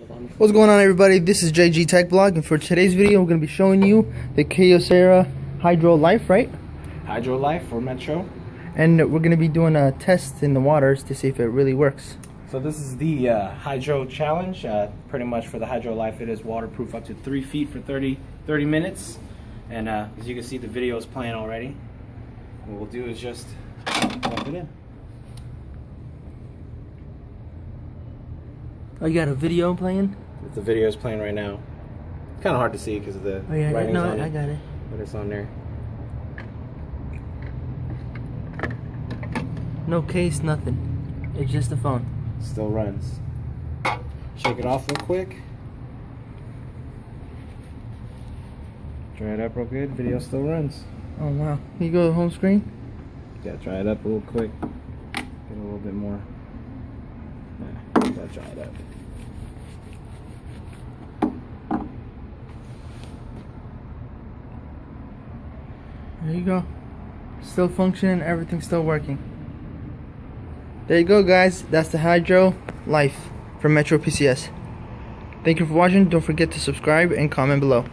What's going on everybody? This is JG Tech Blog and for today's video we're going to be showing you the Kyocera Hydro Life, right? Hydro Life for Metro. And we're going to be doing a test in the waters to see if it really works. So this is the uh, Hydro Challenge. Uh, pretty much for the Hydro Life it is waterproof up to 3 feet for 30, 30 minutes. And uh, as you can see the video is playing already. What we'll do is just plug it in. Oh, you got a video playing? The video is playing right now. It's kind of hard to see because of the Oh yeah, writing's no, on I it, got it. but it's on there. No case, nothing. It's just a phone. Still runs. Shake it off real quick. Dry it up real good. Video still runs. Oh wow. Can you go to home screen? Yeah, dry it up a little quick. Get a little bit more. Yeah, it up. There you go. Still functioning, everything's still working. There you go guys, that's the Hydro Life from Metro PCS. Thank you for watching, don't forget to subscribe and comment below.